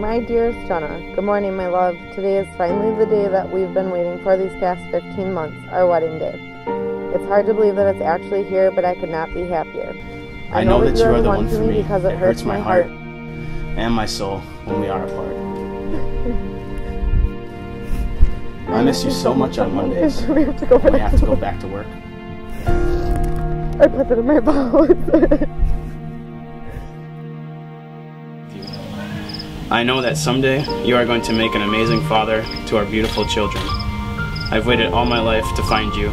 My dearest Jenna, good morning, my love. Today is finally the day that we've been waiting for these past 15 months, our wedding day. It's hard to believe that it's actually here, but I could not be happier. I, know, that you are the one for me because it, hurts my heart and my soul when we are apart. I miss you so much on Mondays we have to go back have to go back to work. I put it in my mouth. I know that someday you are going to make an amazing father to our beautiful children. I've waited all my life to find you,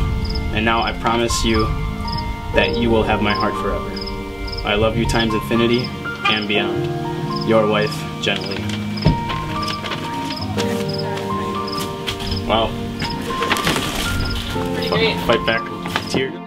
and now I promise you that you will have my heart forever. I love you times infinity and beyond. Your wife, Lee. Wow. Pretty great. Fight back. Tear.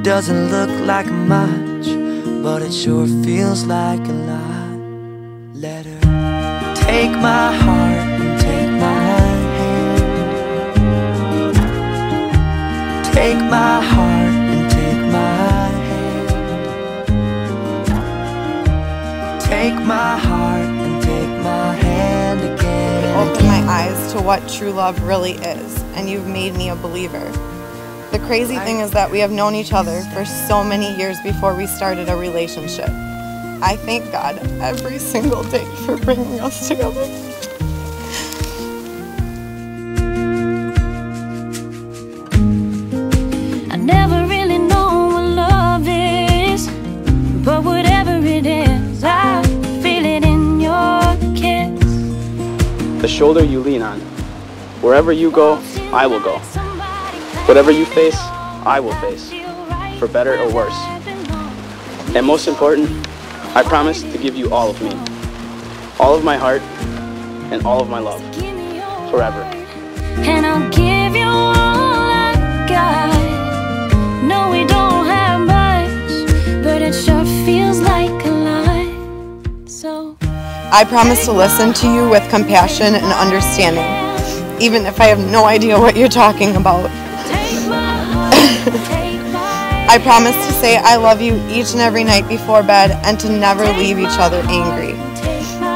It doesn't look like much, but it sure feels like a lot. Let her take my heart and take my hand. Take my heart and take my hand. Take my heart and take my hand again. Open my eyes to what true love really is, and you've made me a believer. The crazy thing is that we have known each other for so many years before we started a relationship. I thank God every single day for bringing us together. I never really know what love is, but whatever it is, I feel it in your kiss. The shoulder you lean on. Wherever you go, I will go. Whatever you face, I will face. For better or worse. And most important, I promise to give you all of me. All of my heart and all of my love. Forever. And I'll give you all I got. No, we don't have much, but it sure feels like a lot. So. I promise to listen to you with compassion and understanding, even if I have no idea what you're talking about. I promise to say I love you each and every night before bed and to never leave each other angry.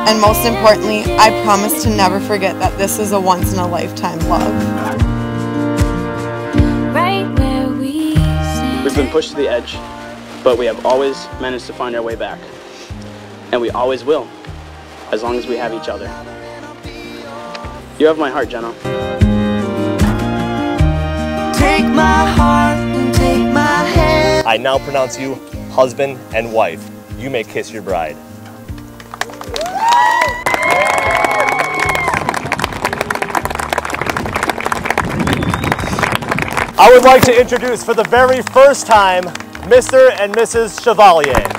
And most importantly, I promise to never forget that this is a once in a lifetime love. we stand. We've been pushed to the edge, but we have always managed to find our way back. And we always will, as long as we have each other. You have my heart, Jenna. Take my heart and take my hand. I now pronounce you husband and wife. You may kiss your bride. I would like to introduce for the very first time Mr. and Mrs. Chevalier.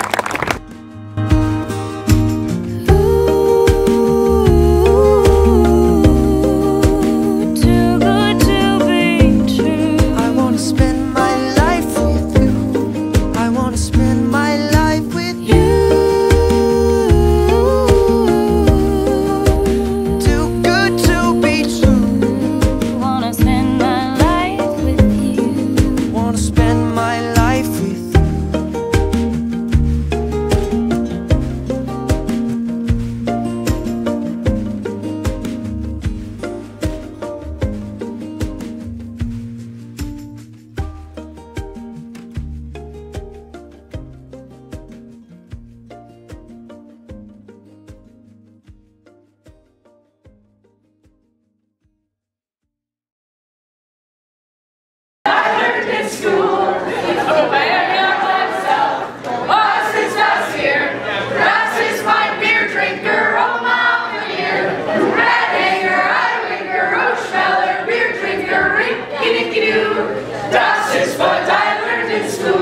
is what I learned in school.